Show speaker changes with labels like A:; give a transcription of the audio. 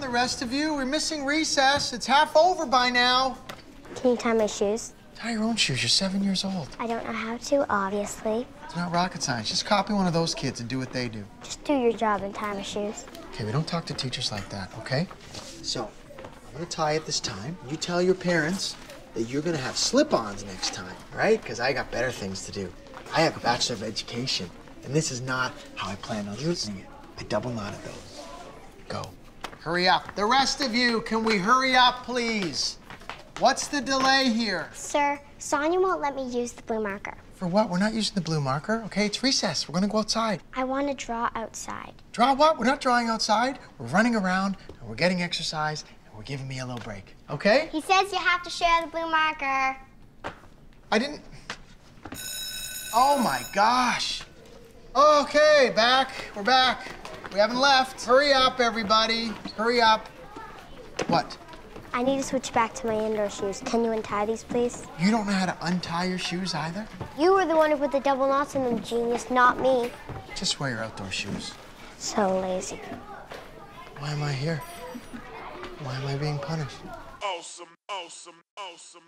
A: the rest of you. We're missing recess. It's half over by now.
B: Can you tie my shoes?
A: Tie your own shoes. You're seven years old.
B: I don't know how to, obviously.
A: It's not rocket science. Just copy one of those kids and do what they do.
B: Just do your job and tie my shoes.
A: Okay, we don't talk to teachers like that, okay? So, I'm gonna tie it this time. You tell your parents that you're gonna have slip-ons next time, right? Because I got better things to do. I have a Bachelor of Education, and this is not how I plan on using it. I double knotted those. Hurry up. The rest of you, can we hurry up, please? What's the delay here?
B: Sir, Sonia won't let me use the blue marker.
A: For what? We're not using the blue marker, okay? It's recess. We're gonna go outside.
B: I want to draw outside.
A: Draw what? We're not drawing outside. We're running around, and we're getting exercise, and we're giving me a little break, okay?
B: He says you have to share the blue marker.
A: I didn't. Oh my gosh. Okay, back. We're back. We haven't left. Hurry up, everybody. Hurry up. What?
B: I need to switch back to my indoor shoes. Can you untie these, please?
A: You don't know how to untie your shoes either?
B: You were the one who put the double knots in them, genius, not me.
A: Just wear your outdoor shoes.
B: So lazy.
A: Why am I here? Why am I being punished?
C: Awesome, awesome, awesome.